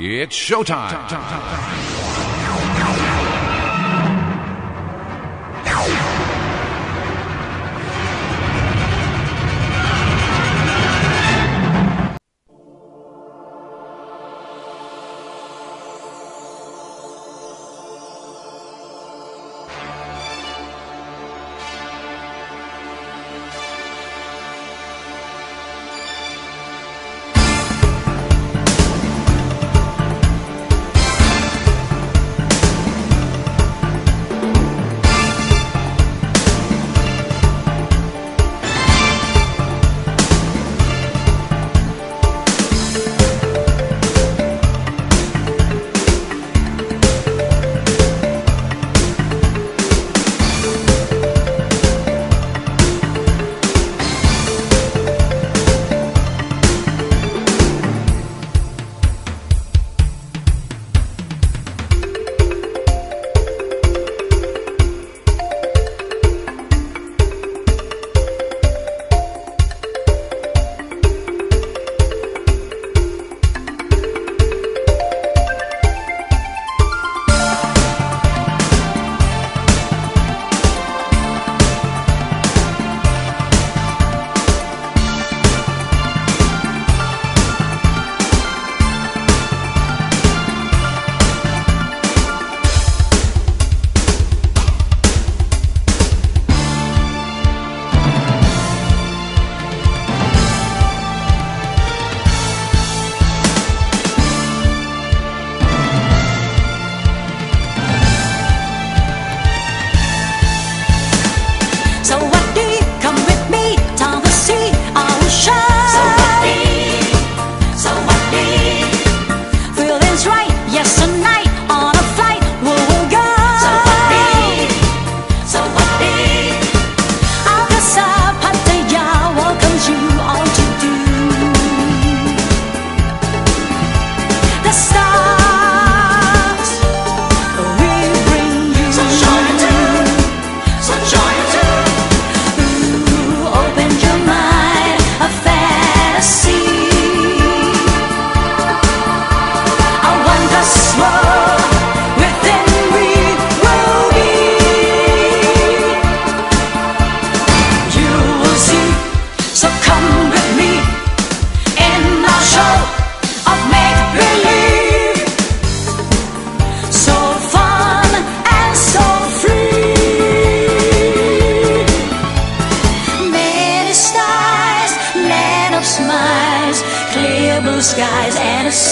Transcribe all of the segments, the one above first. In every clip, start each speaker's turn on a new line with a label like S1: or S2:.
S1: It's showtime.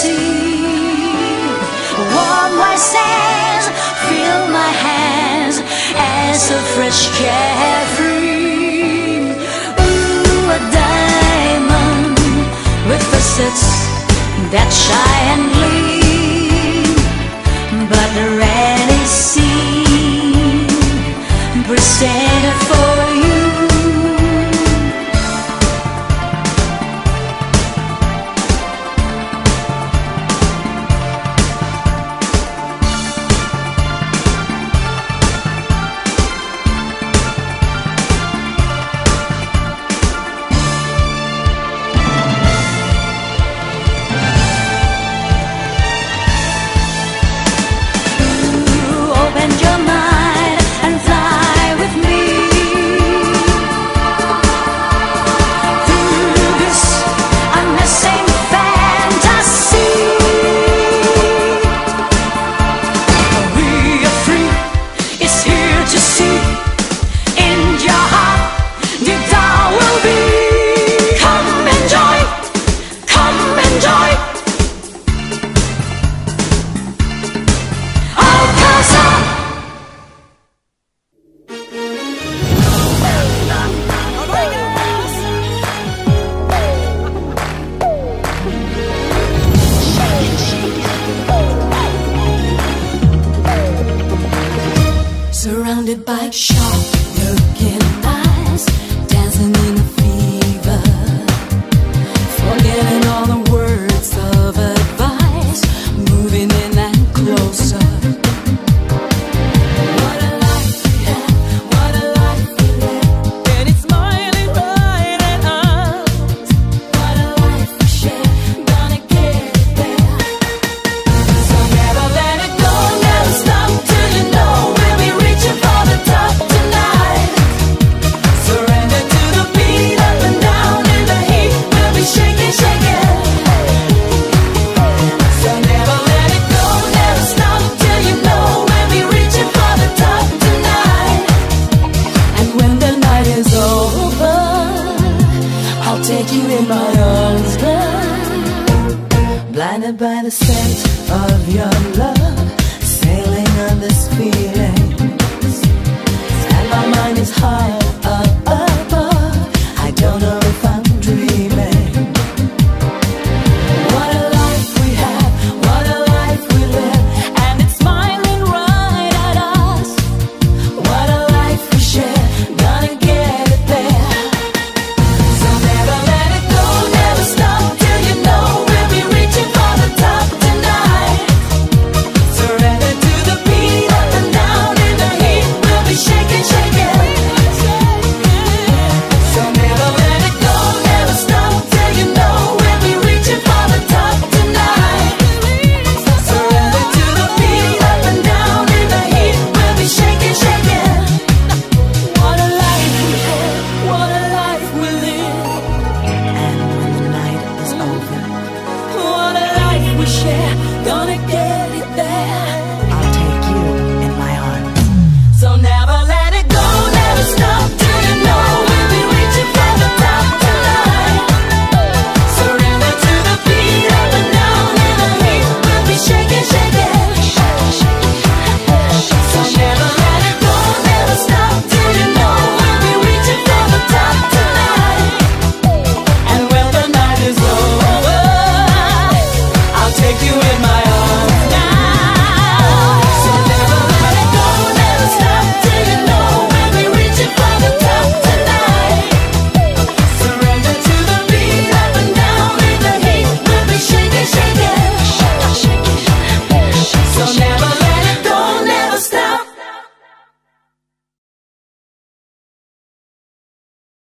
S2: sea. Warm my sands, fill my hands as a fresh carefree. Ooh, a diamond with facets that shine and gleam, but rarely seen, presented for you.
S3: The scent of your love Sailing on this feeling share, gonna get.